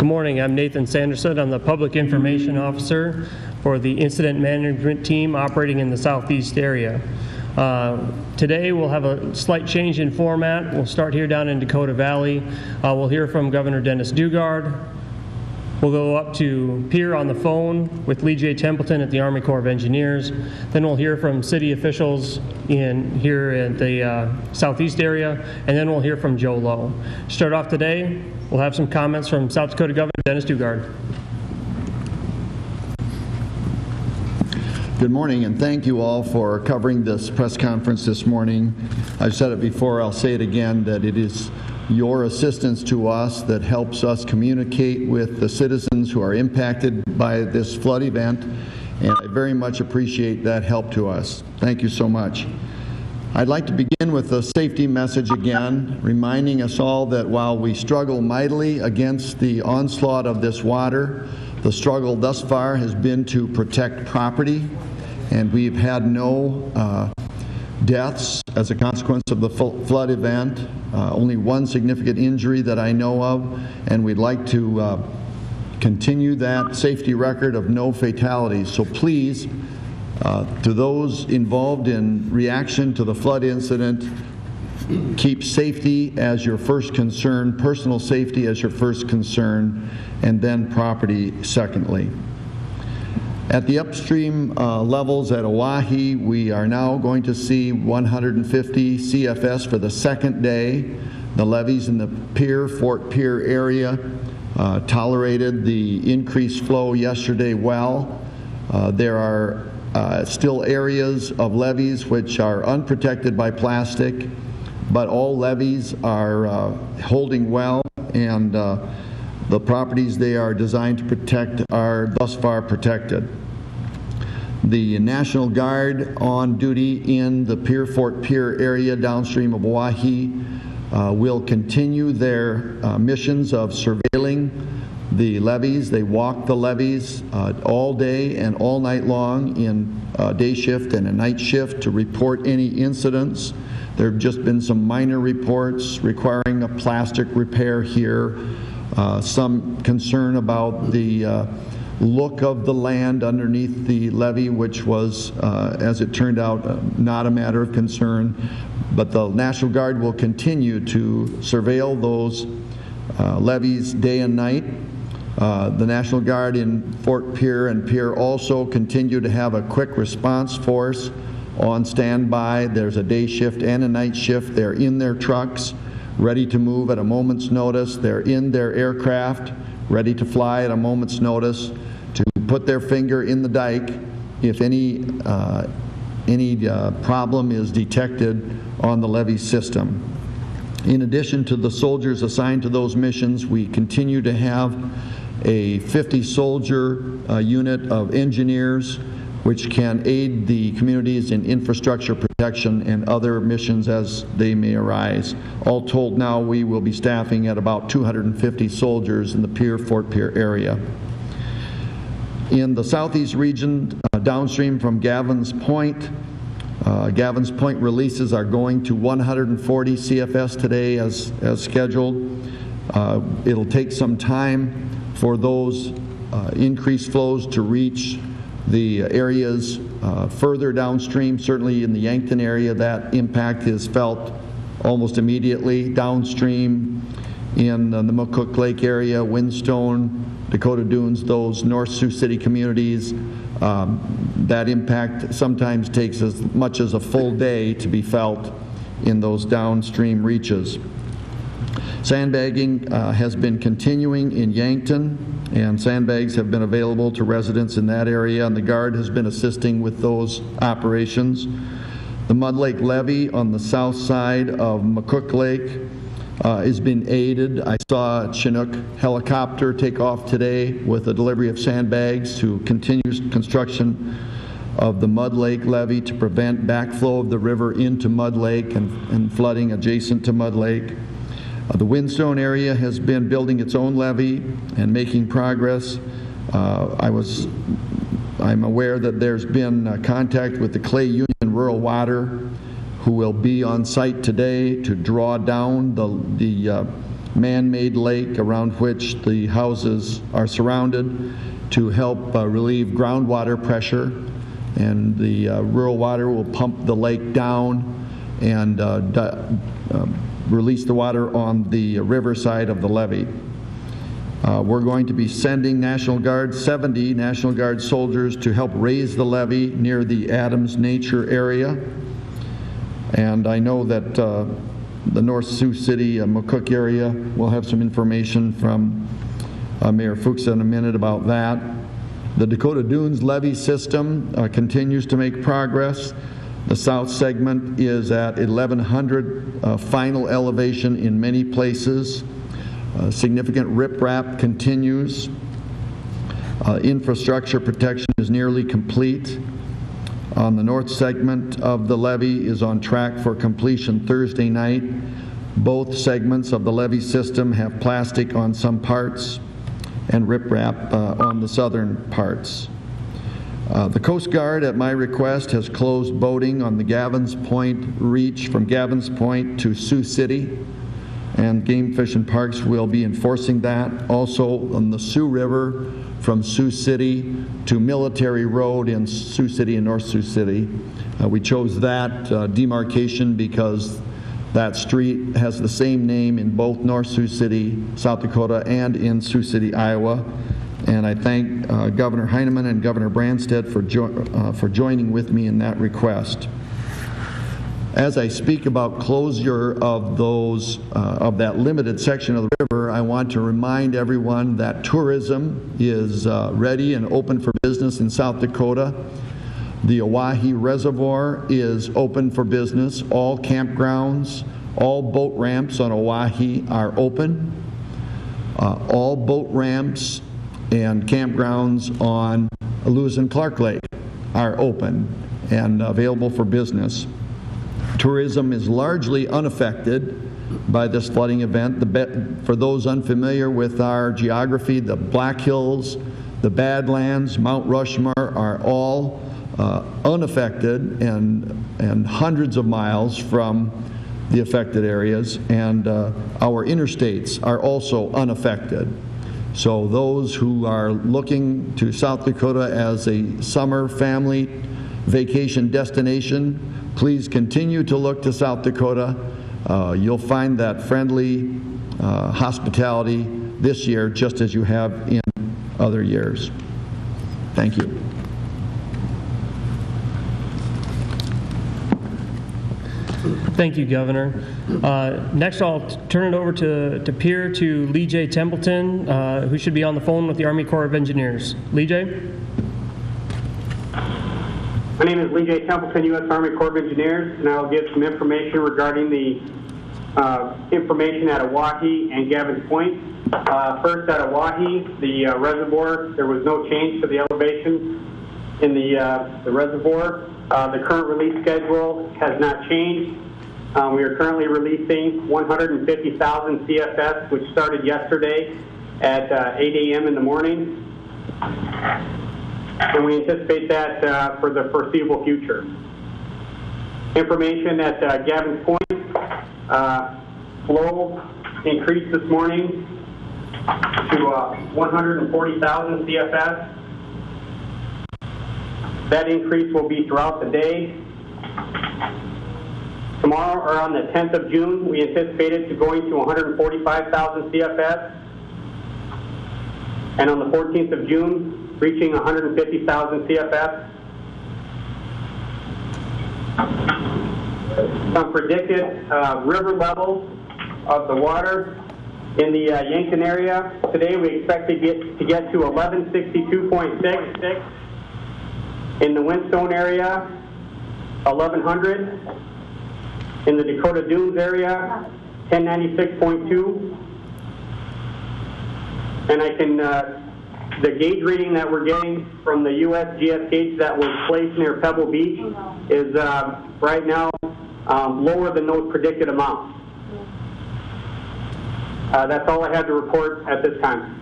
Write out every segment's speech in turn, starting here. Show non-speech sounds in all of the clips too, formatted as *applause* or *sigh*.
Good morning, I'm Nathan Sanderson. I'm the Public Information Officer for the Incident Management Team operating in the southeast area. Uh, Today, we'll have a slight change in format. We'll start here down in Dakota Valley. Uh, We'll hear from Governor Dennis Daugaard. We'll go up to Pierre on the phone with Lee J. Templeton at the Army Corps of Engineers. Then we'll hear from city officials in, here at the uh, southeast area, and then we'll hear from Joe Lowe. Start off today, we'll have some comments from South Dakota Governor Dennis Daugaard. Good morning, and thank you all for covering this press conference this morning. I've said it before, I'll say it again, that it is your assistance to us that helps us communicate with the citizens who are impacted by this flood event, and I very much appreciate that help to us. Thank you so much. I'd like to begin with a safety message again, reminding us all that while we struggle mightily against the onslaught of this water, the struggle thus far has been to protect property, and we've had no uh, deaths as a consequence of the flood event, uh, only one significant injury that I know of, and we'd like to uh, continue that safety record of no fatalities. So please, uh, to those involved in reaction to the flood incident, keep safety as your first concern, personal safety as your first concern, and then property secondly. At the upstream uh, levels at Oahe, we are now going to see 150 CFS for the second day. The levees in the Pierre, Fort Pierre area uh, tolerated the increased flow yesterday well. Uh, There are uh, still areas of levees which are unprotected by plastic, but all levees are uh, holding well, and uh, the properties they are designed to protect are thus far protected. The National Guard on duty in the Pierre Fort Pierre area downstream of Oahe uh, will continue their uh, missions of surveilling the levees. They walk the levees uh, all day and all night long in uh, day shift and a night shift to report any incidents. There have just been some minor reports requiring a plastic repair here, uh, some concern about the uh, look of the land underneath the levee, which was, uh, as it turned out, uh, not a matter of concern. But the National Guard will continue to surveil those uh, levees day and night. Uh, The National Guard in Fort Pierre and Pierre also continue to have a quick response force on standby. There's a day shift and a night shift. They're in their trucks, ready to move at a moment's notice. They're in their aircraft, ready to fly at a moment's notice, put their finger in the dike if any, uh, any uh, problem is detected on the levee system. In addition to the soldiers assigned to those missions, we continue to have a 50-soldier uh, unit of engineers which can aid the communities in infrastructure protection and other missions as they may arise. All told now, we will be staffing at about 250 soldiers in the Pierre, Fort Pierre area. In the southeast region, uh, downstream from Gavin's Point, uh, Gavin's Point releases are going to 140 CFS today as, as scheduled. Uh, It'll take some time for those uh, increased flows to reach the areas uh, further downstream. Certainly in the Yankton area, that impact is felt almost immediately. Downstream in uh, the McCook Lake area, Wynstone, Dakota Dunes, those North Sioux City communities, um, that impact sometimes takes as much as a full day to be felt in those downstream reaches. Sandbagging uh, has been continuing in Yankton, and sandbags have been available to residents in that area, and the Guard has been assisting with those operations. The Mud Lake Levee on the south side of McCook Lake uh, is being aided. I saw a Chinook helicopter take off today with a delivery of sandbags to continue construction of the Mud Lake levee to prevent backflow of the river into Mud Lake and and flooding adjacent to Mud Lake. Uh, The Wynstone area has been building its own levee and making progress. Uh, I was, I'm aware that there's been uh, contact with the Clay Union Rural Water, who will be on site today to draw down the, the uh, man-made lake around which the houses are surrounded to help uh, relieve groundwater pressure. And the uh, rural water will pump the lake down and uh, di- uh, release the water on the riverside of the levee. Uh, We're going to be sending National Guard, 70 National Guard soldiers to help raise the levee near the Adams Nature Area. And I know that uh, the North Sioux City, uh, McCook area, will have some information from uh, Mayor Fuchs in a minute about that. The Dakota Dunes levee system uh, continues to make progress. The south segment is at 1,100 uh, final elevation in many places. Uh, Significant riprap continues. Uh, Infrastructure protection is nearly complete. On the north segment of the levee is on track for completion Thursday night. Both segments of the levee system have plastic on some parts and riprap uh, on the southern parts. Uh, The Coast Guard, at my request, has closed boating on the Gavins Point reach from Gavins Point to Sioux City, and Game Fish and Parks will be enforcing that. Also, on the Sioux River from Sioux City to Military Road in Sioux City and North Sioux City. Uh, We chose that uh, demarcation because that street has the same name in both North Sioux City, South Dakota, and in Sioux City, Iowa. And I thank uh, Governor Heineman and Governor Branstad for jo- uh, for joining with me in that request. As I speak about closure of those, uh, of that limited section of the river, I want to remind everyone that tourism is uh, ready and open for business in South Dakota. The Oahe Reservoir is open for business. All campgrounds, all boat ramps on Oahe are open. Uh, All boat ramps and campgrounds on Lewis and Clark Lake are open and available for business. Tourism is largely unaffected by this flooding event. For those unfamiliar with our geography, the Black Hills, the Badlands, Mount Rushmore are all uh, unaffected and, and hundreds of miles from the affected areas, and uh, our interstates are also unaffected. So those who are looking to South Dakota as a summer family vacation destination, please continue to look to South Dakota. Uh, You'll find that friendly uh, hospitality this year, just as you have in other years. Thank you. Thank you, Governor. Uh, Next, I'll turn it over to to Pierre to Lee J. Templeton, uh, who should be on the phone with the Army Corps of Engineers. Lee J.? My name is Lee J. Templeton, U.S. Army Corps of Engineers, and I'll give some information regarding the uh, information at Oahe and Gavin Point. Uh, First, at Oahe, the uh, reservoir, there was no change to the elevation in the uh, the reservoir. Uh, The current release schedule has not changed. Um, We are currently releasing 150,000 CFS, which started yesterday at uh, 8 a.m. in the morning and we anticipate that uh, for the foreseeable future. Information at uh, Gavin's Point, uh, flow increased this morning to uh, 140,000 CFS. That increase will be throughout the day. Tomorrow, or on the 10th of June, we anticipate it to going to 145,000 CFS. And on the 14th of June, reaching 150,000 CFS. Some predicted uh, river levels of the water in the uh, Yankton area. Today, we expect to get to get to 1162.6. In the Wynstone area, 1100. In the Dakota Dunes area, 1096.2. And I can, uh, the gauge reading that we're getting from the USGS gauge that was placed near Pebble Beach is, uh, right now, um, lower than those predicted amounts. Uh, that's all I had to report at this time.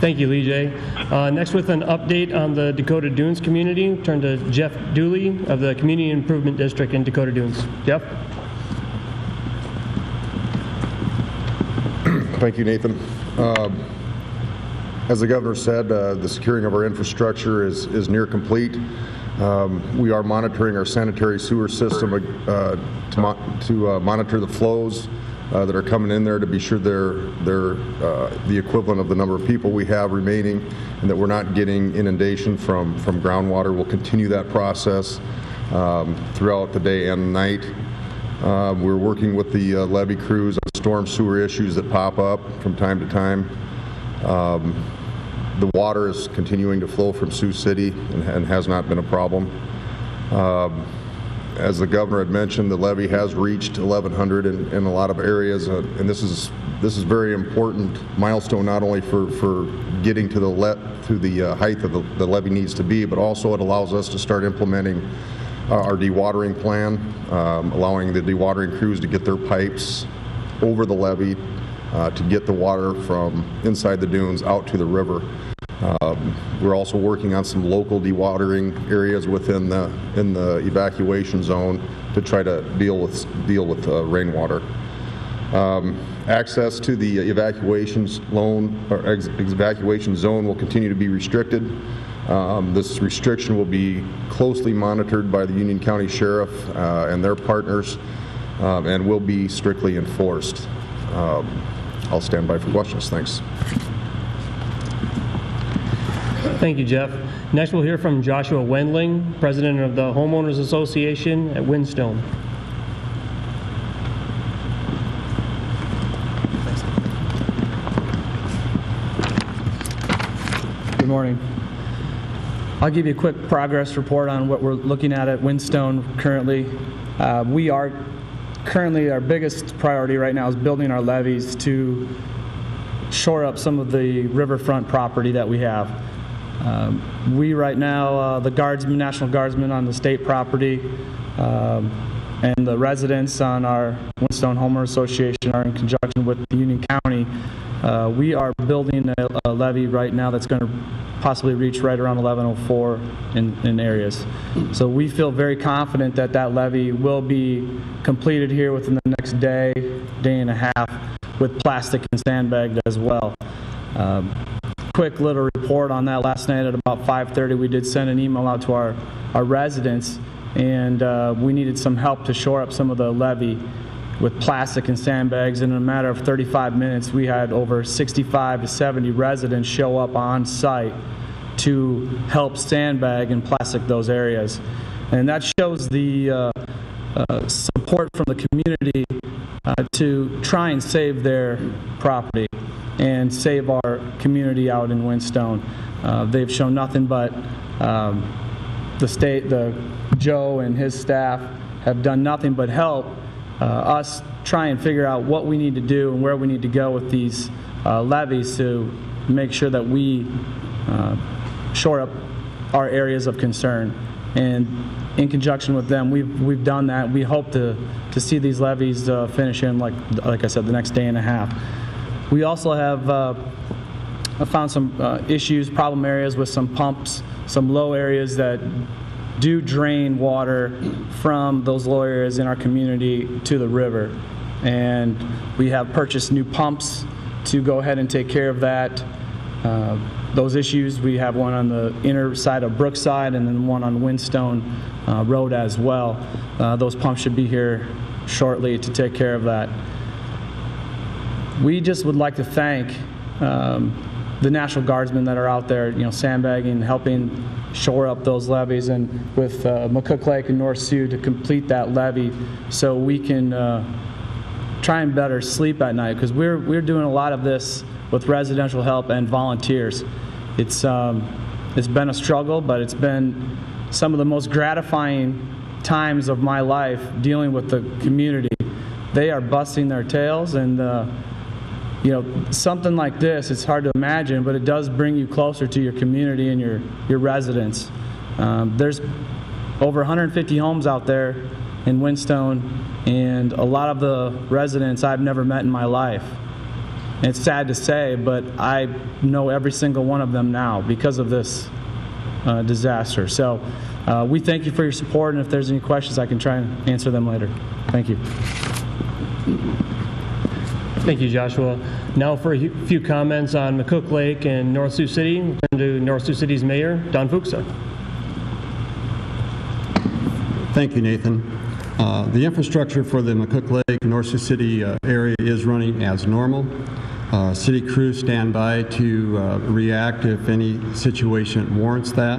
Thank you, Lee J. Uh, Next, with an update on the Dakota Dunes community, turn to Jeff Dooley of the Community Improvement District in Dakota Dunes. Jeff? Thank you, Nathan. Um, As the governor said, uh, the securing of our infrastructure is is near complete. Um, We are monitoring our sanitary sewer system uh, to mo- to uh, monitor the flows uh, that are coming in there to be sure they're they're uh, the equivalent of the number of people we have remaining and that we're not getting inundation from from groundwater. We'll continue that process um, throughout the day and night. Uh, We're working with the uh, levee crews storm sewer issues that pop up from time to time. Um, The water is continuing to flow from Sioux City and and has not been a problem. Um, As the governor had mentioned, the levee has reached 1,100 in in a lot of areas, uh, and this is, this is very important milestone, not only for, for getting to the le, to the uh, height that the the levee needs to be, but also it allows us to start implementing uh, our dewatering plan, um, allowing the dewatering crews to get their pipes over the levee uh, to get the water from inside the dunes out to the river. Um, We're also working on some local dewatering areas within the, in the evacuation zone to try to deal with, deal with uh, rainwater. Um, Access to the evacuations loan, or ex- evacuation zone will continue to be restricted. Um, This restriction will be closely monitored by the Union County Sheriff uh, and their partners, um, and will be strictly enforced. Um, I'll stand by for questions. Thanks. Thank you, Jeff. Next, we'll hear from Joshua Wendling, President of the Homeowners Association at Wynstone. Good morning. I'll give you a quick progress report on what we're looking at at Wynstone currently. Uh, We are, currently, our biggest priority right now is building our levees to shore up some of the riverfront property that we have. Um, We, right now, uh, the guardsmen, National Guardsmen on the state property, um, and the residents on our Wynstone Homeowner Association are in conjunction with Union County. Uh, We are building a a levee right now that's going to possibly reach right around 1104 in in areas. So we feel very confident that that levee will be completed here within the next day, day and a half, with plastic and sandbagged as well. Um, quick little report on that. Last night at about 5:30, we did send an email out to our, our residents, and uh, we needed some help to shore up some of the levee with plastic and sandbags. And in a matter of 35 minutes, we had over 65 to 70 residents show up on site to help sandbag and plastic those areas. And that shows the uh, uh, support from the community uh, to try and save their property and save our community out in Wynstone. Uh, They've shown nothing but um, the state, the, Joe and his staff have done nothing but help uh, us try and figure out what we need to do and where we need to go with these uh, levees to make sure that we uh, shore up our areas of concern. And in conjunction with them, we've, we've done that. We hope to, to see these levees uh, finish in, like, like I said, the next day and a half. We also have uh, found some uh, issues, problem areas with some pumps, some low areas that do drain water from those lawyers in our community to the river. And we have purchased new pumps to go ahead and take care of that. Uh, Those issues, we have one on the inner side of Brookside and then one on Wynstone uh, Road as well. Uh, Those pumps should be here shortly to take care of that. We just would like to thank um, the National Guardsmen that are out there, you know, sandbagging, helping shore up those levees, and with uh, McCook Lake and North Sioux to complete that levee so we can uh, try and better sleep at night, because we're, we're doing a lot of this with residential help and volunteers. It's, um, it's been a struggle, but it's been some of the most gratifying times of my life dealing with the community. They are busting their tails, and uh, you know, something like this, it's hard to imagine, but it does bring you closer to your community and your, your residents. Um, there's over 150 homes out there in Wynstone, and a lot of the residents I've never met in my life. And it's sad to say, but I know every single one of them now because of this uh, disaster. So uh, we thank you for your support, and if there's any questions, I can try and answer them later. Thank you. Thank you, Joshua. Now for a few comments on McCook Lake and North Sioux City. We'll Turn to North Sioux City's Mayor, Don Fuchsa. Thank you, Nathan. Uh, The infrastructure for the McCook Lake, North Sioux City uh, area is running as normal. Uh, City crews stand by to uh, react if any situation warrants that.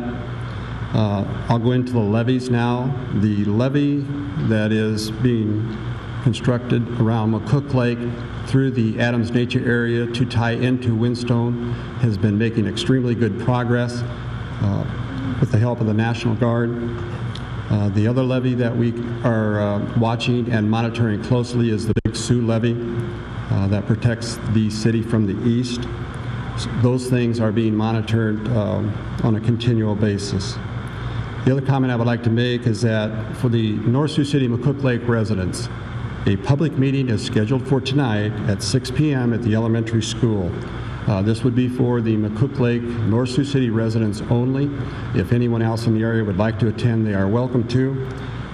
Uh, I'll go into the levees now. The levee that is being constructed around McCook Lake through the Adams Nature area to tie into Wynstone has been making extremely good progress uh, with the help of the National Guard. Uh, The other levee that we are uh, watching and monitoring closely is the Big Sioux levee uh, that protects the city from the east. S- Those things are being monitored um, on a continual basis. The other comment I would like to make is that for the North Sioux City McCook Lake residents, a public meeting is scheduled for tonight at 6 PM at the elementary school. Uh, This would be for the McCook Lake, North Sioux City residents only. If anyone else in the area would like to attend, they are welcome to,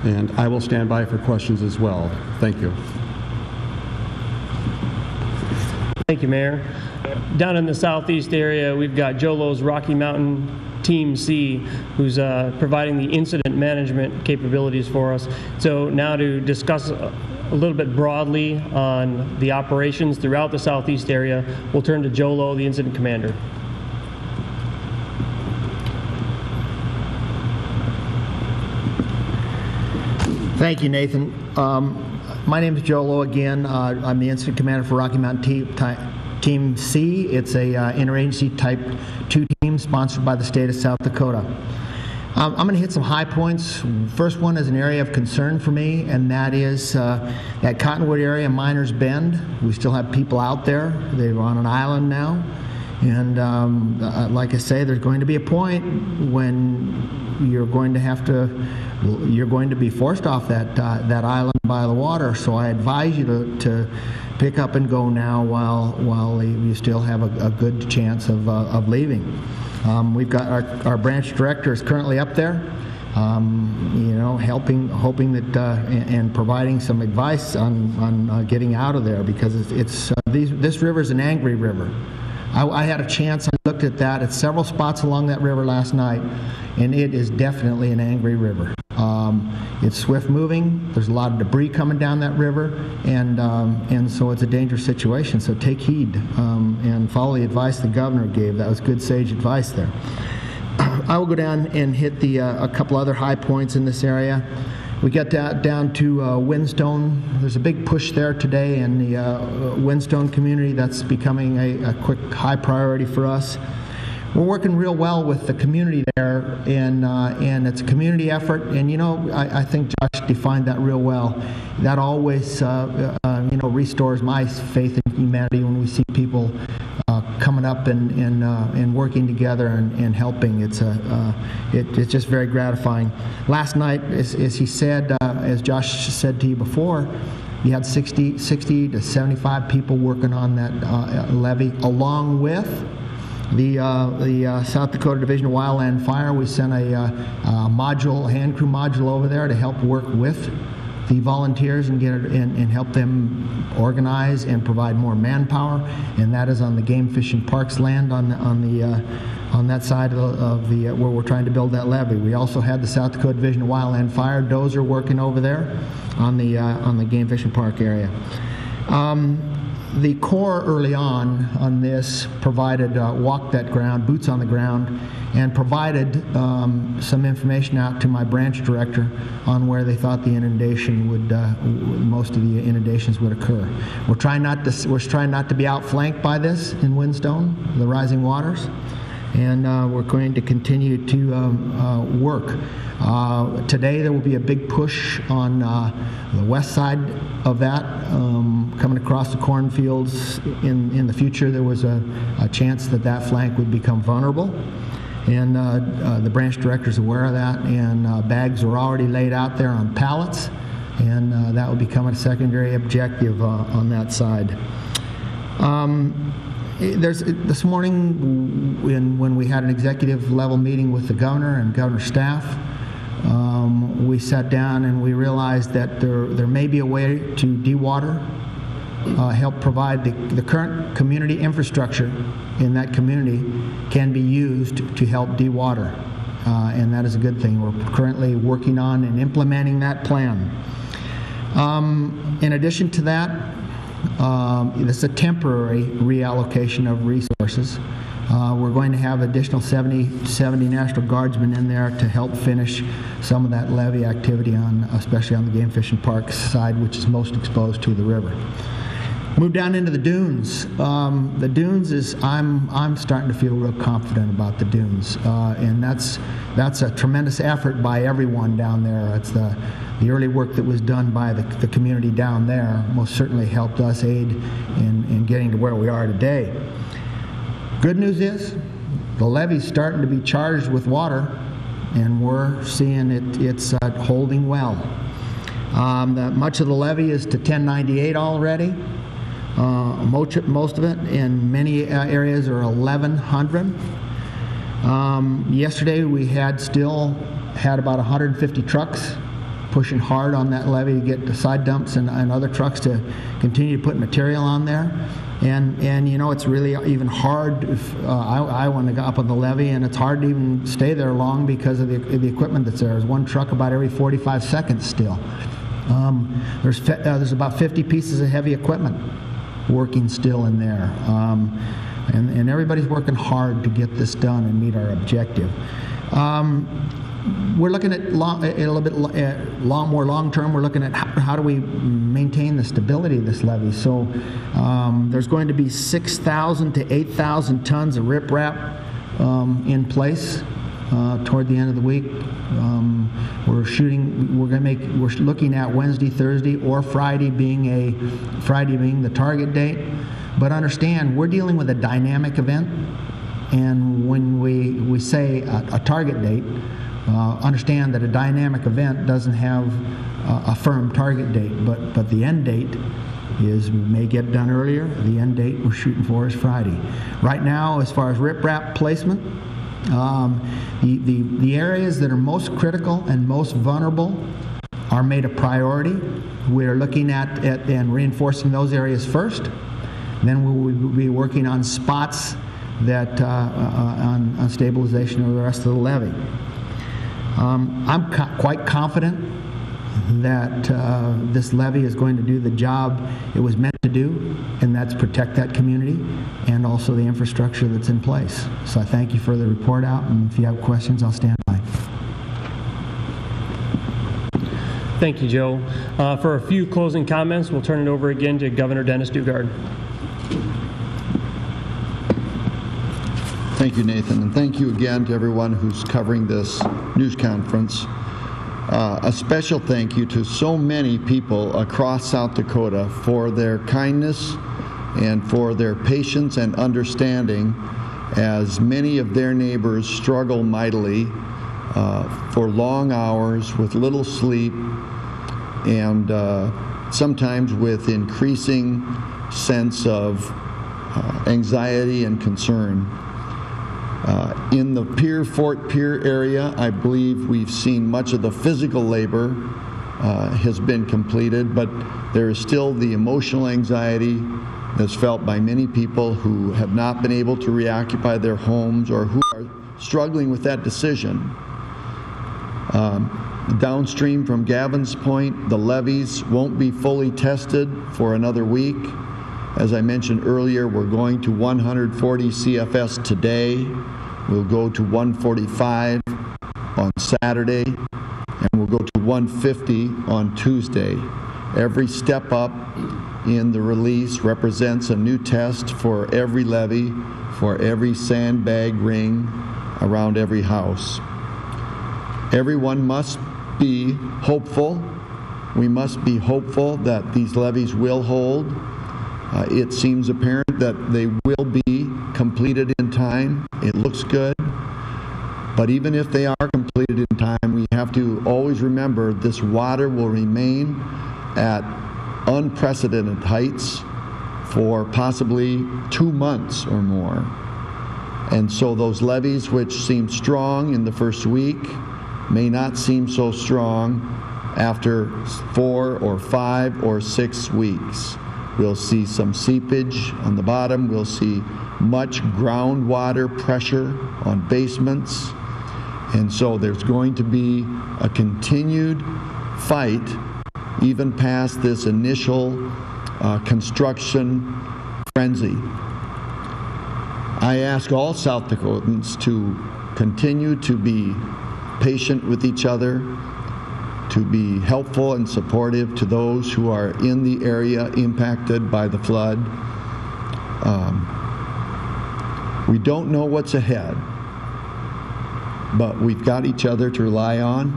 and I will stand by for questions as well. Thank you. Thank you, Mayor. Down in the southeast area, we've got Joe Lowe's Rocky Mountain Team C, who's uh, providing the incident management capabilities for us. So now to discuss a a little bit broadly on the operations throughout the southeast area, we'll turn to Joe Lowe, the incident commander. Thank you, Nathan. Um, My name is Joe Lowe again. Uh, I'm the incident commander for Rocky Mountain Te- Team C. It's a uh, interagency Type 2 team sponsored by the state of South Dakota. Um, I'm going to hit some high points. First one is an area of concern for me, and that is uh, that Cottonwood area, Miners Bend. We still have people out there. They're on an island now. And um, uh, like I say, there's going to be a point when you're going to have to, you're going to be forced off that uh, that island by the water. So I advise you to, to pick up and go now while while you still have a, a good chance of uh, of leaving. Um, we've got our, our branch director is currently up there. Um, you know, helping, hoping that, uh, and, and providing some advice on, on uh, getting out of there because it's, it's uh, these, this river is an angry river. I, I had a chance, I looked at that at several spots along that river last night, and it is definitely an angry river. Um, it's swift moving, there's a lot of debris coming down that river, and, um, and so it's a dangerous situation. So take heed um, and follow the advice the governor gave. That was good sage advice there. *coughs* I will go down and hit the, uh, a couple other high points in this area. We get down to uh, Wynstone. There's a big push there today in the uh, Wynstone community. That's becoming a, a quick high priority for us. We're working real well with the community there, and uh, and it's a community effort. And you know, I, I think Josh defined that real well. That always, uh, uh, you know, restores my faith in humanity when we see people uh, coming up and and, uh, and working together and, and helping. It's a uh, it, it's just very gratifying. Last night, as, as he said, uh, as Josh said to you before. You had 60, 60 to 75 people working on that uh, levee, along with the, uh, the uh, South Dakota Division of Wildland Fire, we sent a, uh, module, hand crew module over there to help work with the volunteers and get it, and, and help them organize and provide more manpower. And that is on the Game Fish and Parks land on the, on the, uh, on that side of the, of the uh, where we're trying to build that levee. We also had the South Dakota Division of Wildland Fire dozer working over there on the, uh, on the Game Fish and Park area. Um, the Corps early on on this provided, uh, walked that ground, boots on the ground, and provided um, some information out to my branch director on where they thought the inundation would, uh, most of the inundations would occur. We're trying not to, we're trying not to be outflanked by this in Wynstone, the rising waters and uh, we're going to continue to um, uh, work. Uh, today, there will be a big push on uh, the west side of that, um, coming across the cornfields. In, in the future, there was a, a chance that that flank would become vulnerable. And uh, the branch director is aware of that, and bags are already laid out there on pallets, and that will become a secondary objective on that side. Um, there's, this morning, when, when we had an executive level meeting with the governor and governor's staff, um, we sat down and we realized that there, there may be a way to dewater uh, help provide the, the current community infrastructure in that community can be used to help dewater. Uh, and that is a good thing. We're currently working on and implementing that plan. Um, in addition to that, um, this is a temporary reallocation of resources. Uh, we're going to have additional 70, 70 National Guardsmen in there to help finish some of that levee activity on, especially on the Game Fish and Parks side, which is most exposed to the river. Move down into the dunes. Um, the dunes is I'm I'm starting to feel real confident about the dunes, uh, and that's that's a tremendous effort by everyone down there. It's the the early work that was done by the, the community down there most certainly helped us aid in, in getting to where we are today. Good news is the levee's starting to be charged with water, and we're seeing it it's uh, holding well. Um, the, much of the levee is to 1098 already. Uh, most, most of it in many uh, areas are 1100. Um, yesterday we had still had about 150 trucks pushing hard on that levee to get the side dumps and, and other trucks to continue to put material on there. And, and you know, it's really even hard. If, uh, I, I want to go up on the levee, and it's hard to even stay there long because of the, the equipment that's there. There's one truck about every 45 seconds still. Um, there's, fe- uh, there's about 50 pieces of heavy equipment working still in there. Um, and, and everybody's working hard to get this done and meet our objective. Um, we're looking at long, a little bit lo- long, more long term. We're looking at how, how do we maintain the stability of this levee. So um, there's going to be 6,000 to 8,000 tons of riprap um, in place uh, toward the end of the week. Um, we're shooting. We're going to make. We're looking at Wednesday, Thursday, or Friday being a Friday being the target date. But understand, we're dealing with a dynamic event, and when we we say a, a target date, uh, understand that a dynamic event doesn't have uh, a firm target date, but but the end date is may get done earlier. The end date we're shooting for is Friday. Right now, as far as riprap placement, um, the, the, the areas that are most critical and most vulnerable are made a priority. We're looking at, at and reinforcing those areas first. Then we will be working on spots that uh, uh, on, on stabilization of the rest of the levee. Um, I'm co- quite confident that uh, this levee is going to do the job it was meant to do, and that's protect that community and also the infrastructure that's in place. So I thank you for the report out, and if you have questions, I'll stand by. Thank you, Joe. Uh, For a few closing comments, we'll turn it over again to Governor Dennis Daugaard. Thank you, Nathan, and thank you again to everyone who's covering this news conference. Uh, a special thank you to so many people across South Dakota for their kindness and for their patience and understanding as many of their neighbors struggle mightily uh, for long hours with little sleep and uh, sometimes with increasing sense of uh, anxiety and concern. Uh, in the Pierre, Fort Pierre area, I believe we've seen much of the physical labor uh, has been completed, but there is still the emotional anxiety that's felt by many people who have not been able to reoccupy their homes or who are struggling with that decision. Um, downstream from Gavin's Point, the levees won't be fully tested for another week. As I mentioned earlier, we're going to 140 CFS today. We'll go to 145 on Saturday, and we'll go to 150 on Tuesday. Every step up in the release represents a new test for every levee, for every sandbag ring around every house. Everyone must be hopeful. We must be hopeful that these levees will hold. Uh, it seems apparent that they will be completed in time. It looks good. But even if they are completed in time, we have to always remember this water will remain at unprecedented heights for possibly two months or more. And so those levees, which seem strong in the first week, may not seem so strong after four or five or six weeks. We'll see some seepage on the bottom. We'll see much groundwater pressure on basements. And so there's going to be a continued fight even past this initial uh, construction frenzy. I ask all South Dakotans to continue to be patient with each other, to be helpful and supportive to those who are in the area impacted by the flood. Um, we don't know what's ahead, but we've got each other to rely on.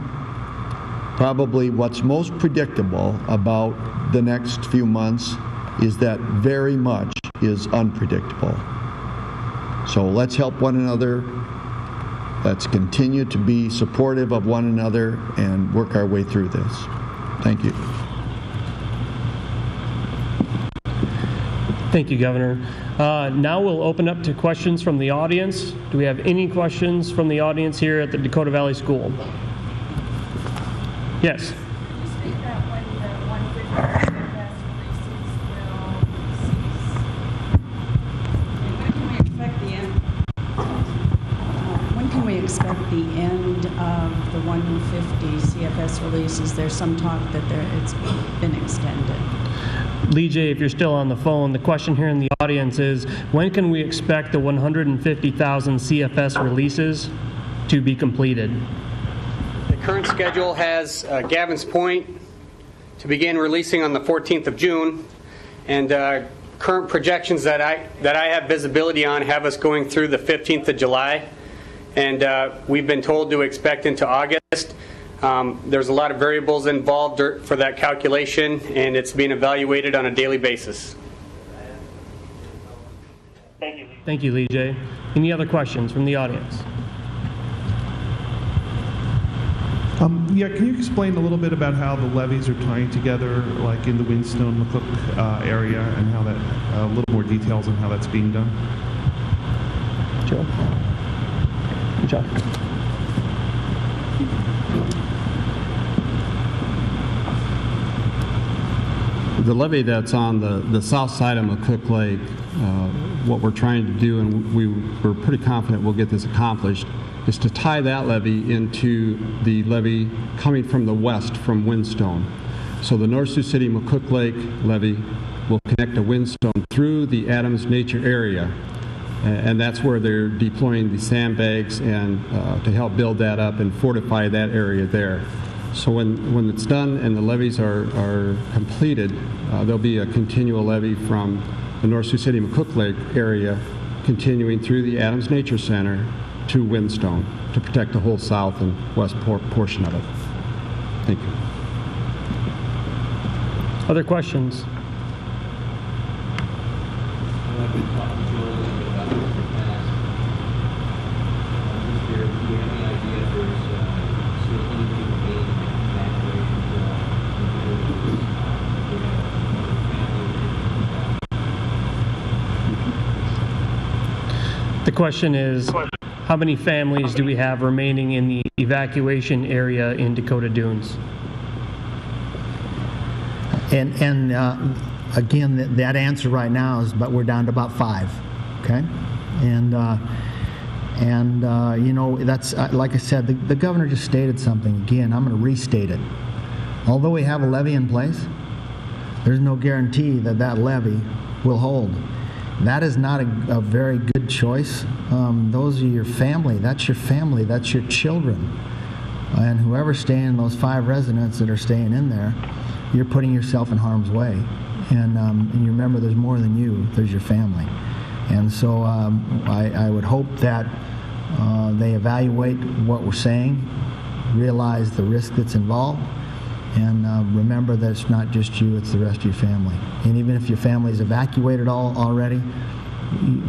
Probably what's most predictable about the next few months is that very much is unpredictable. So let's help one another. Let's continue to be supportive of one another and work our way through this. Thank you. Thank you, Governor. Uh, Now we'll open up to questions from the audience. Do we have any questions from the audience here at the Dakota Valley School? Yes. state that when the 150 CFS releases will cease? When can we expect the end? When can we expect the end of the 150 CFS release? Is there some talk that there, it's been extended? Lee J, if you're still on the phone, the question here in the audience is, when can we expect the 150,000 CFS releases to be completed? The current schedule has uh, Gavin's Point to begin releasing on the 14th of June, and uh, current projections that I, that I have visibility on have us going through the 15th of July, and uh, we've been told to expect into August. Um, There's a lot of variables involved for that calculation, and it's being evaluated on a daily basis. Thank you, Thank you, Lee J. Any other questions from the audience? Um, yeah, can you explain a little bit about how the levees are tying together, like in the Wynstone McCook uh, area, and how that, uh, a little more details on how that's being done? Joe? John? The levee that's on the, the south side of McCook Lake, uh, what we're trying to do, and we, we're pretty confident we'll get this accomplished, is to tie that levee into the levee coming from the west from Wynstone. So the North Sioux City McCook Lake levee will connect to Wynstone through the Adams Nature Area. And that's where they're deploying the sandbags and uh, to help build that up and fortify that area there. So when, when it's done and the levees are, are completed, uh, there'll be a continual levee from the North Sioux City McCook Lake area continuing through the Adams Nature Center to Wynstone to protect the whole south and west por- portion of it. Thank you. Other questions? I've been talking to Joel a little bit about this in the past. Uh, Is there, do you have any idea if there's, uh, still anything remaining in evacuation for, uh, the villages? Uh, do you have another family or anything like that? The question is, how many families do we have remaining in the evacuation area in Dakota Dunes? And, and uh, again, that- that answer right now is, but we're down to about five, okay? And, uh, and, uh, you know, that's, uh, like I said, the the governor just stated something, again, I'm going to restate it. Although we have a levee in place, there's no guarantee that that levee will hold. That is not a, a very good choice. Um, those are your family, that's your family, that's your children. And whoever's staying in those five residents that are staying in there, you're putting yourself in harm's way. And, um, and you remember there's more than you, there's your family. And so um, I, I would hope that uh, they evaluate what we're saying, realize the risk that's involved, and uh, remember that it's not just you, it's the rest of your family. And even if your family family's evacuated all already, you,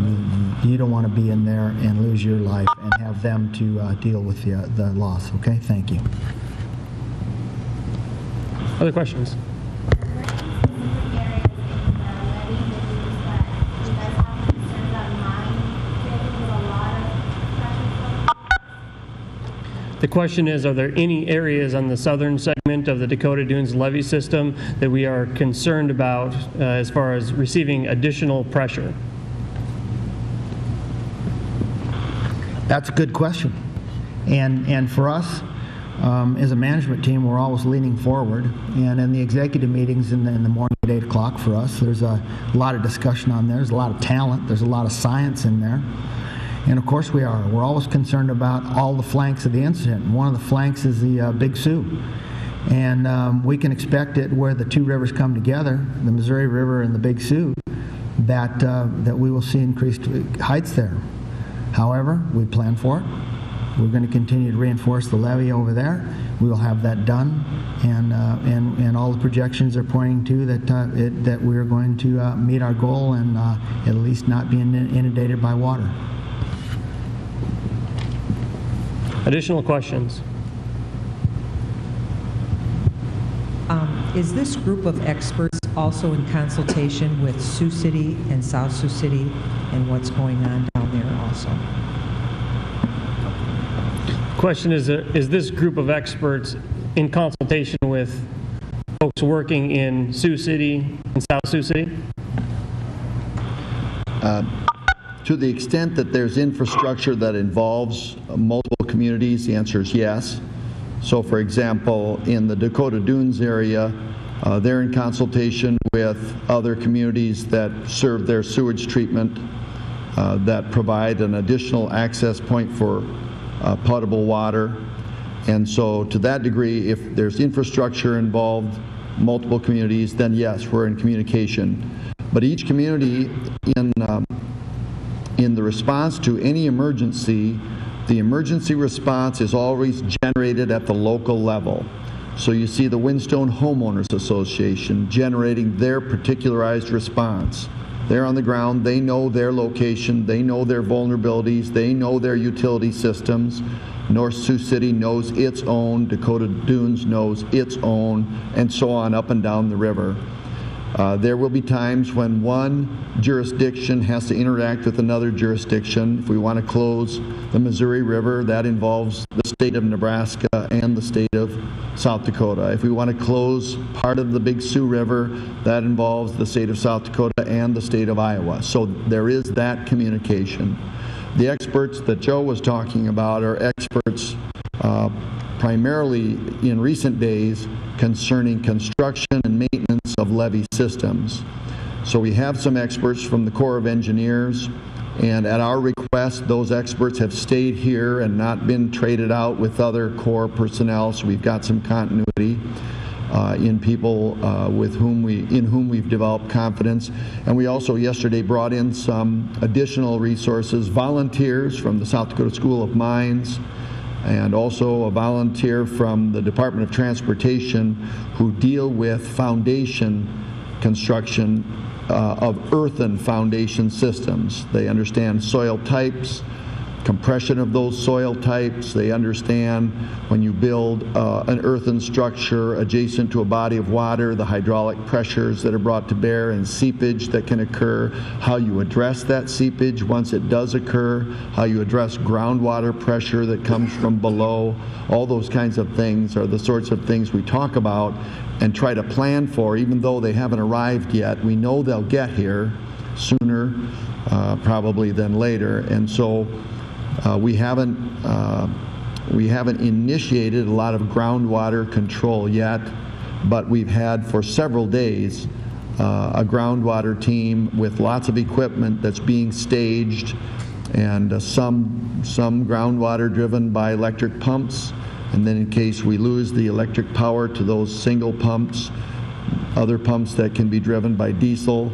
you don't want to be in there and lose your life and have them to uh, deal with the, the loss. Okay, thank you. Other questions? The question is, are there any areas on the southern segment of the Dakota Dunes levee system that we are concerned about uh, as far as receiving additional pressure? That's a good question. And, and for us, um, as a management team, we're always leaning forward. And in the executive meetings in the, in the morning at 8 o'clock for us, there's a lot of discussion on there. There's a lot of talent. There's a lot of science in there. And of course we are. We're always concerned about all the flanks of the incident. One of the flanks is the uh, Big Sioux. And um, we can expect it where the two rivers come together, the Missouri River and the Big Sioux, that, uh, that we will see increased heights there. However, we plan for it. We're going to continue to reinforce the levee over there. We will have that done, and uh, and and all the projections are pointing to that uh, it, that we're going to uh, meet our goal and uh, at least not be inundated by water. Additional questions? Um, Is this group of experts also in consultation with Sioux City and South Sioux City and what's going on down there also? Question is, uh, is this group of experts in consultation with folks working in Sioux City and South Sioux City? To the extent that there's infrastructure that involves multiple communities, the answer is yes. So for example, in the Dakota Dunes area, uh, they're in consultation with other communities that serve their sewage treatment, uh, that provide an additional access point for uh, potable water. And so to that degree, if there's infrastructure involved, multiple communities, then yes, we're in communication. But each community in um, in the response to any emergency, the emergency response is always generated at the local level. So you see the Wynstone Homeowners Association generating their particularized response. They're on the ground, they know their location, they know their vulnerabilities, they know their utility systems. North Sioux City knows its own, Dakota Dunes knows its own, and so on up and down the river. Uh, There will be times when one jurisdiction has to interact with another jurisdiction. If we want to close the Missouri River, that involves the state of Nebraska and the state of South Dakota. If we want to close part of the Big Sioux River, that involves the state of South Dakota and the state of Iowa. So there is that communication. The experts that Joe was talking about are experts uh, primarily in recent days concerning construction and maintenance of levee systems. So we have some experts from the Corps of Engineers, and at our request, those experts have stayed here and not been traded out with other Corps personnel, so we've got some continuity uh, in people uh, with whom we, in whom we've developed confidence. And we also yesterday brought in some additional resources, volunteers from the South Dakota School of Mines, and also a volunteer from the Department of Transportation who deal with foundation construction uh, of earthen foundation systems. They understand soil types, compression of those soil types. They understand when you build uh, an earthen structure adjacent to a body of water, the hydraulic pressures that are brought to bear and seepage that can occur, how you address that seepage once it does occur, how you address groundwater pressure that comes from below. All those kinds of things are the sorts of things we talk about and try to plan for, even though they haven't arrived yet. We know they'll get here sooner, uh, probably than later. And so uh, we haven't uh, we haven't initiated a lot of groundwater control yet, but we've had for several days uh, a groundwater team with lots of equipment that's being staged, and uh, some some groundwater driven by electric pumps, and then in case we lose the electric power to those single pumps, other pumps that can be driven by diesel.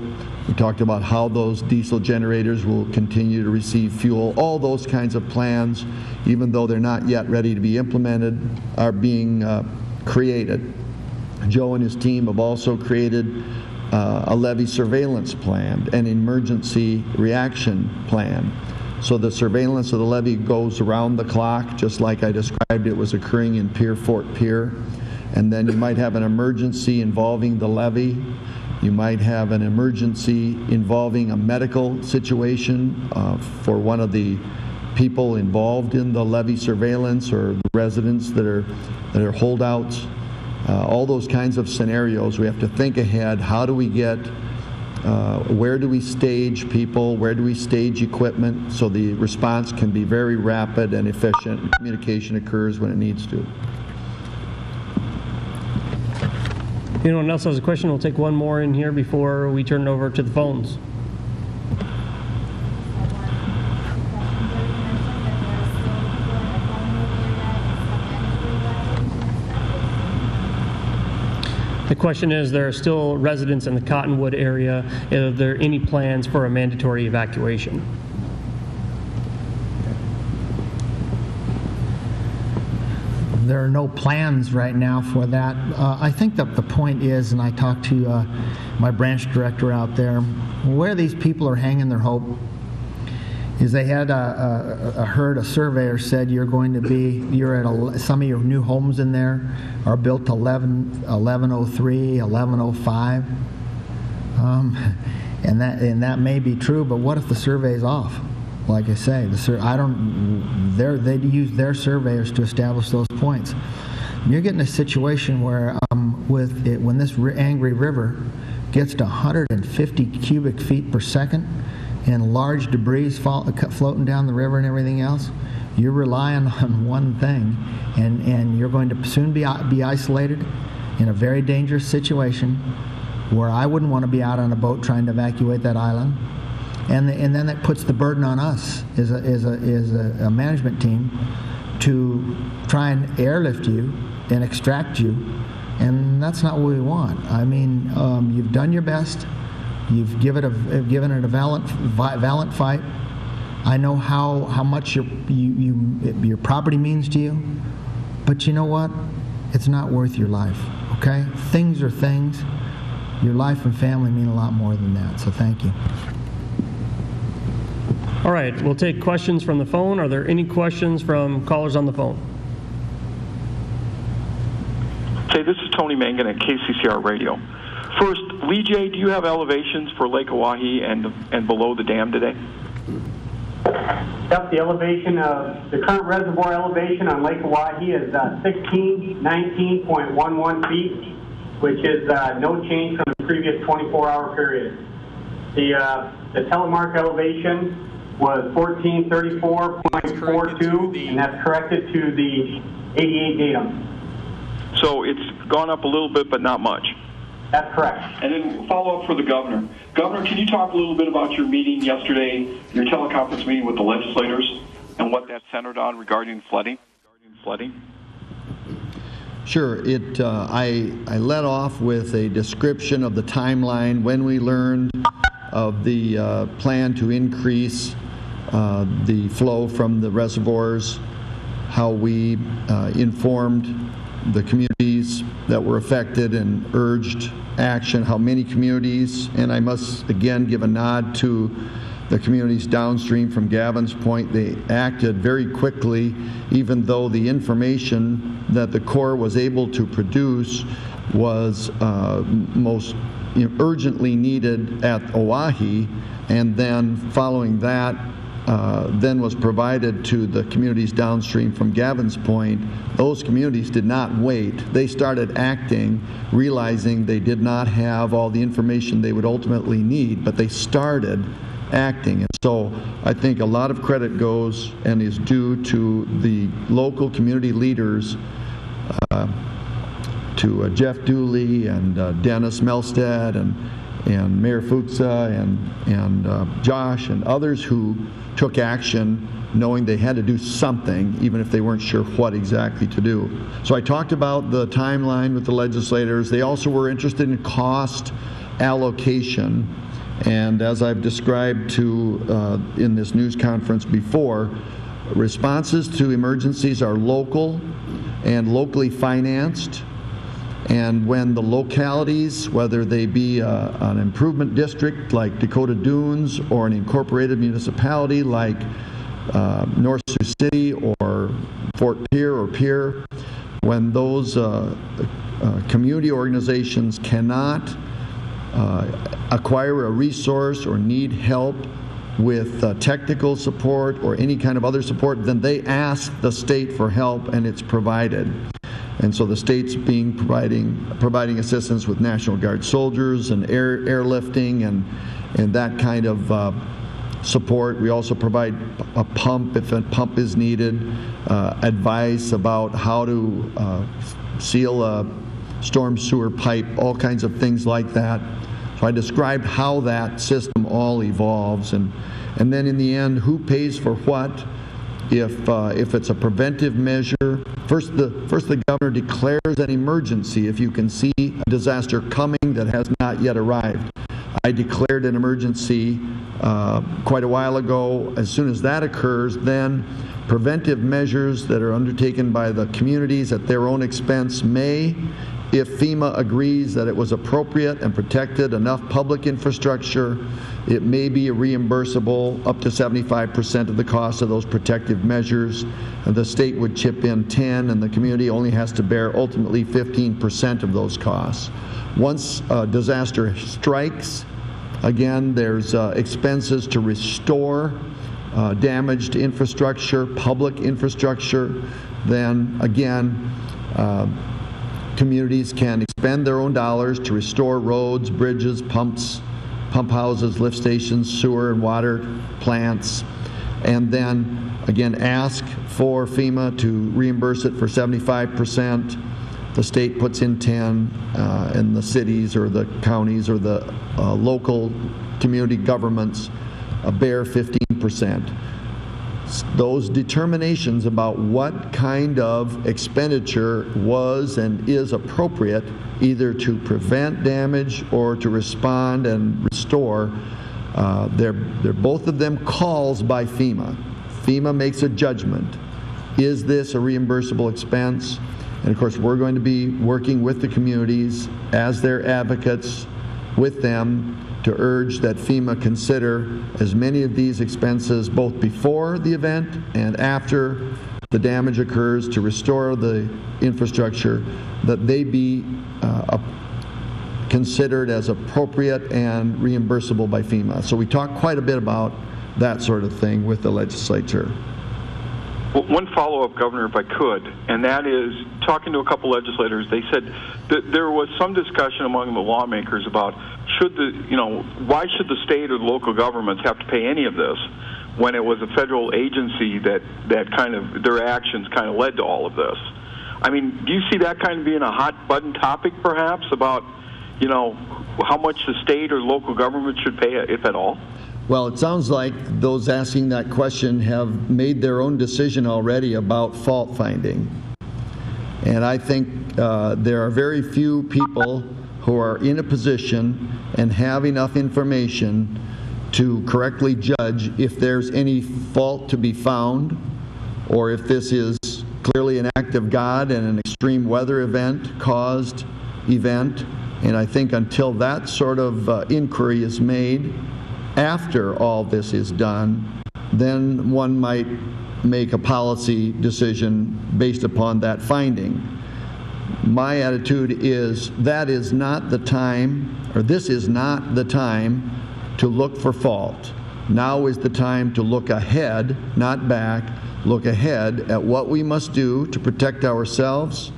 We talked about how those diesel generators will continue to receive fuel. All those kinds of plans, even though they're not yet ready to be implemented, are being uh, created. Joe and his team have also created uh, a levee surveillance plan, an emergency reaction plan. So the surveillance of the levee goes around the clock, just like I described it was occurring in Pierre Fort Pierre. And then you might have an emergency involving the levee. You might have an emergency involving a medical situation uh, for one of the people involved in the levee surveillance or residents that are, that are holdouts. Uh, All those kinds of scenarios, we have to think ahead, how do we get, uh, where do we stage people, where do we stage equipment, so the response can be very rapid and efficient, communication occurs when it needs to. Anyone else has a question? We'll take one more in here before we turn it over to the phones. The question is, there are still residents in the Cottonwood area. Are there any plans for a mandatory evacuation? There are no plans right now for that. Uh, I think that the point is, and I talked to uh, my branch director out there, where these people are hanging their hope is they had a, a, a heard a surveyor said you're going to be you're at a, some of your new homes in there are built 11 1103 1105 um, *laughs* and that and that may be true but what if the survey's off like I say the sur- I don't they're, use their surveyors to establish those points you're getting a situation where um, with it, when this angry river gets to 150 cubic feet per second and large debris fall, floating down the river and everything else, you're relying *laughs* on one thing, and, and you're going to soon be, be isolated in a very dangerous situation where I wouldn't want to be out on a boat trying to evacuate that island. And, the, and then that puts the burden on us as a, as a, as a, a management team to try and airlift you and extract you. And that's not what we want. I mean, um, you've done your best. You've given it a, given it a valiant, valiant fight. I know how, how much your, you, you, your property means to you, but you know what? It's not worth your life, okay? Things are things. Your life and family mean a lot more than that, so thank you. All right, we'll take questions from the phone. Are there any questions from callers on the phone? Say, this is Tony Mangan at KCCR Radio. First, Lee J, do you have elevations for Lake Oahe and and below the dam today? Yep, the elevation of the current reservoir elevation on Lake Oahe is uh, 16, 19.11 feet, which is uh, no change from the previous 24-hour period. The uh, the telemark elevation was 1434.42, and that's corrected to the 88 datum. So it's gone up a little bit, but not much. That's correct. And then follow up for the governor. Governor, can you talk a little bit about your meeting yesterday, your teleconference meeting with the legislators, and what that centered on regarding flooding? Regarding flooding. Sure. It, uh, I, I led off with a description of the timeline when we learned of the uh, plan to increase uh, the flow from the reservoirs, how we uh, informed the communities that were affected and urged action, how many communities, and I must again give a nod to the communities downstream from Gavin's Point. They acted very quickly, even though the information that the Corps was able to produce was uh, most urgently needed at Oahe, and then following that, uh, then was provided to the communities downstream from Gavin's Point, those communities did not wait. They started acting, realizing they did not have all the information they would ultimately need, but they started acting. And so I think a lot of credit goes and is due to the local community leaders, uh, to uh, Jeff Dooley and uh, Dennis Melstead and and Mayor Futza and, and uh, Josh and others who took action knowing they had to do something, even if they weren't sure what exactly to do. So I talked about the timeline with the legislators. They also were interested in cost allocation. And as I've described to uh, in this news conference before, responses to emergencies are local and locally financed. And when the localities, whether they be uh, an improvement district like Dakota Dunes or an incorporated municipality like uh, North Sioux City or Fort Pierre or Pierre, when those uh, uh community organizations cannot uh, acquire a resource or need help with uh, technical support or any kind of other support, then they ask the state for help and it's provided. And so the state's being providing, providing assistance with National Guard soldiers and air, airlifting and, and that kind of uh, support. We also provide a pump if a pump is needed, uh, advice about how to uh, seal a storm sewer pipe, all kinds of things like that. So I described how that system all evolves, and, and then in the end, who pays for what, if, uh, if it's a preventive measure. First the, first, the governor declares an emergency if you can see a disaster coming that has not yet arrived. I declared an emergency uh, quite a while ago. As soon as that occurs, then preventive measures that are undertaken by the communities at their own expense may, if FEMA agrees that it was appropriate and protected enough public infrastructure, it may be reimbursable up to 75% of the cost of those protective measures. And the state would chip in 10 and the community only has to bear ultimately 15% of those costs. Once a disaster strikes, again, there's uh, expenses to restore uh, damaged infrastructure, public infrastructure. Then again, uh, communities can expend their own dollars to restore roads, bridges, pumps, pump houses, lift stations, sewer and water plants, and then again ask for FEMA to reimburse it for 75%. The state puts in 10, uh, and the cities or the counties or the uh, local community governments uh, bear 15% those determinations about what kind of expenditure was and is appropriate either to prevent damage or to respond and restore, uh, they're, they're both of them calls by FEMA. FEMA makes a judgment. Is this a reimbursable expense? And of course, we're going to be working with the communities as their advocates with them to urge that FEMA consider as many of these expenses both before the event and after the damage occurs to restore the infrastructure, that they be uh, considered as appropriate and reimbursable by FEMA. So we talked quite a bit about that sort of thing with the legislature. One follow-up, Governor, if I could, and that is talking to a couple legislators. They said that there was some discussion among the lawmakers about should the, you know, why should the state or the local governments have to pay any of this when it was a federal agency that that kind of their actions kind of led to all of this? I mean, do you see that kind of being a hot button topic, perhaps, about, you know, how much the state or local government should pay, if at all? Well, it sounds like those asking that question have made their own decision already about fault finding. And I think uh, there are very few people who are in a position and have enough information to correctly judge if there's any fault to be found or if this is clearly an act of God and an extreme weather event caused event. And I think until that sort of uh, inquiry is made, after all this is done, then one might make a policy decision based upon that finding. My attitude is that is not the time, or this is not the time to look for fault. Now is the time to look ahead, not back, look ahead at what we must do to protect ourselves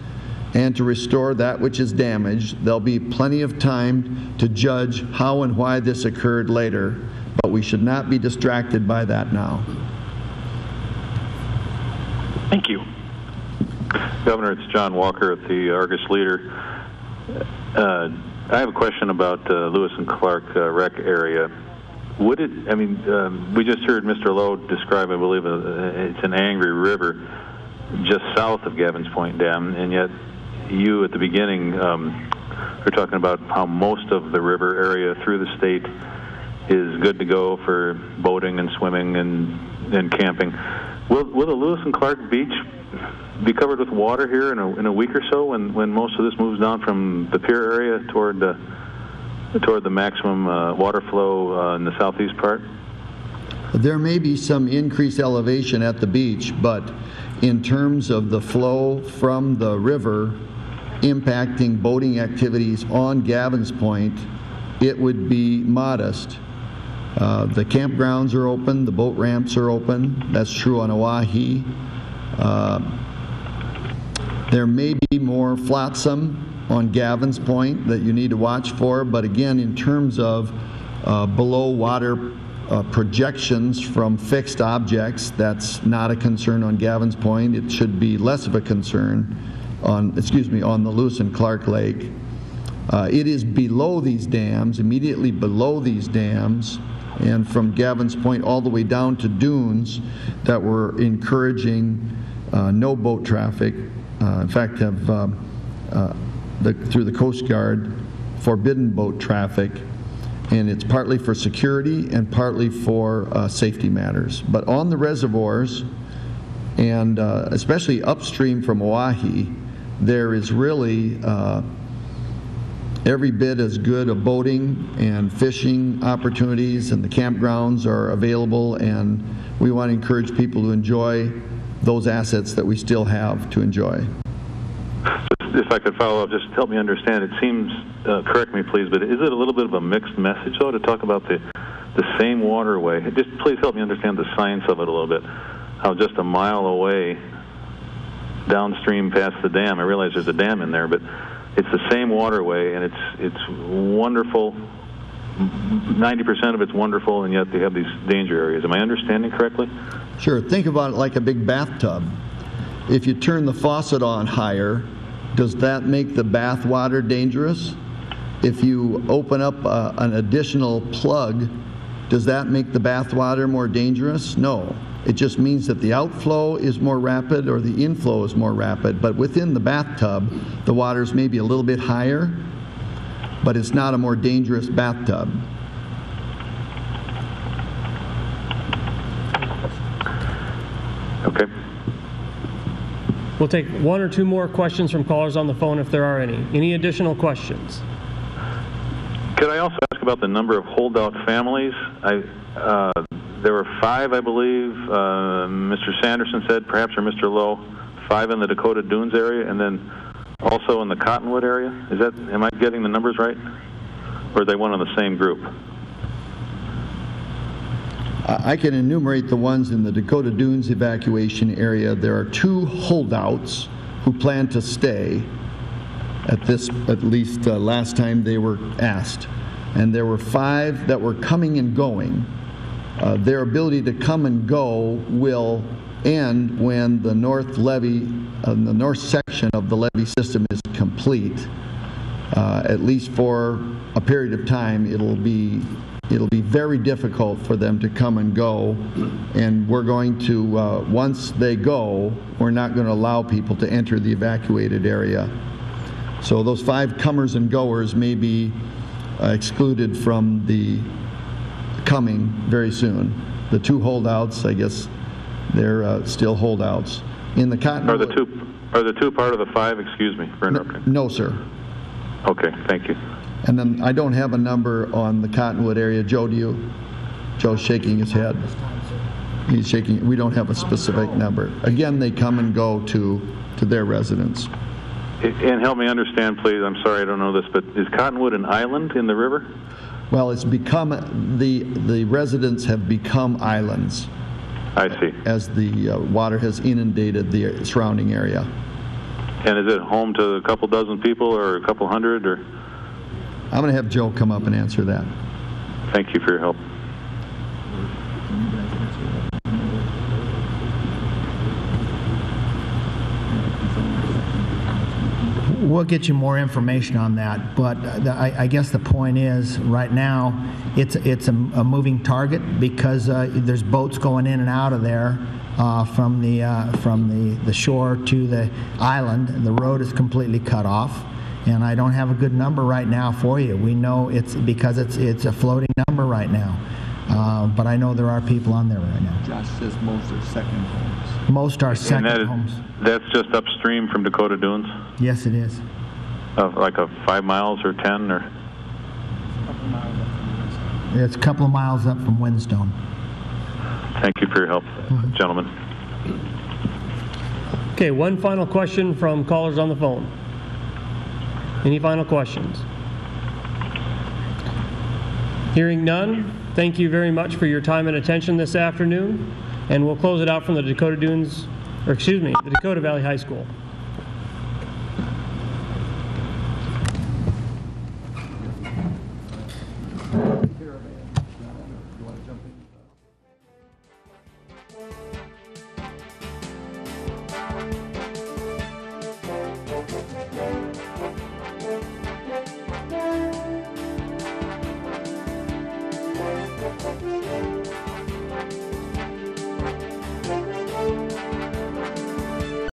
and to restore that which is damaged. There'll be plenty of time to judge how and why this occurred later, but we should not be distracted by that now. Thank you. Governor, it's John Walker at the Argus Leader. Uh, I have a question about uh, Lewis and Clark uh, rec area. Would it, I mean, um, we just heard Mr. Lowe describe, I believe, uh, it's an angry river just south of Gavin's Point Dam, and yet you at the beginning um, were talking about how most of the river area through the state is good to go for boating and swimming and, and camping. Will, will the Lewis and Clark Beach be covered with water here in a, in a week or so when, when most of this moves down from the Pierre area toward the, toward the maximum uh, water flow uh, in the southeast part? There may be some increased elevation at the beach, but in terms of the flow from the river impacting boating activities on Gavin's Point, it would be modest. Uh, The campgrounds are open, the boat ramps are open. That's true on Oahe. Uh, There may be more flotsam on Gavin's Point that you need to watch for, but again, in terms of uh, below-water uh, projections from fixed objects, that's not a concern on Gavin's Point. It should be less of a concern on, excuse me, on the Lewis and Clark Lake. Uh, It is below these dams, immediately below these dams, and from Gavin's Point all the way down to dunes, that we're encouraging uh, no boat traffic. Uh, In fact, have, uh, uh, the- through the Coast Guard, forbidden boat traffic, and it's partly for security and partly for uh, safety matters. But on the reservoirs, and uh, especially upstream from Oahe, there is really every bit as good of boating and fishing opportunities, and the campgrounds are available, and we want to encourage people to enjoy those assets that we still have to enjoy. If I could follow up, just help me understand. It seems, uh, correct me please, but is it a little bit of a mixed message though to talk about the the same waterway? Just please help me understand the science of it a little bit. How just a mile away, downstream past the dam, I realize there's a dam in there, but it's the same waterway and it's it's wonderful. 90% of it's wonderful, and yet they have these danger areas. Am I understanding correctly? Sure, think about it like a big bathtub. If you turn the faucet on higher, does that make the bath water dangerous? If you open up uh, an additional plug, does that make the bath water more dangerous? No. It just means that the outflow is more rapid or the inflow is more rapid. But within the bathtub, the water is maybe a little bit higher, but it's not a more dangerous bathtub. Okay. We'll take one or two more questions from callers on the phone if there are any. Any additional questions? Could I also ask about the number of holdout families? I, uh, there were five, I believe. Uh, Mr. Sanderson said, perhaps, or Mr. Lowe, five in the Dakota Dunes area, and then also in the Cottonwood area. Is that? Am I getting the numbers right, or are they one of the same group? I I can enumerate the ones in the Dakota Dunes evacuation area. There are two holdouts who plan to stay at this, at least uh, last time they were asked. And there were five that were coming and going. Uh, Their ability to come and go will end when the north levee, uh, the north section of the levee system is complete. Uh, At least for a period of time, it'll be, it'll be very difficult for them to come and go. And we're going to, uh, once they go, we're not going to allow people to enter the evacuated area. So those five comers and goers may be uh, excluded from the coming very soon. The two holdouts, I guess, they're uh, still holdouts. In the Are Cottonwood... the two are the two part of the five? Excuse me for interrupting. No, sir. Okay, thank you. And then I don't have a number on the Cottonwood area. Joe, do you? Joe's shaking his head. He's shaking, we don't have a specific number. Again, they come and go to, to their residence. And help me understand, please. I'm sorry I don't know this, but is Cottonwood an island in the river? Well, it's become, the, the residents have become islands I see. as the uh, water has inundated the surrounding area. And is it home to a couple dozen people or a couple hundred? Or I'm going to have Joe come up and answer that. thank you for your help. We'll get you more information on that, but the- I I guess the point is, right now, it's it's a a moving target because uh, there's boats going in and out of there uh, from the uh, from the the shore to the island. The road is completely cut off, and I don't have a good number right now for you. We know it's because it's it's a floating number right now, Uh, but I know there are people on there right now. Josh says most are second homes. Most are second that is, homes. that's just upstream from Dakota Dunes, Yes, it is. uh, like a five miles or ten or. It's a couple of miles up from Wynstone. Thank you for your help, gentlemen. Okay, one final question from callers on the phone. Any final questions? Hearing none, thank you very much for your time and attention this afternoon, and we'll close it out from the Dakota Dunes, or excuse me, the Dakota Valley High School.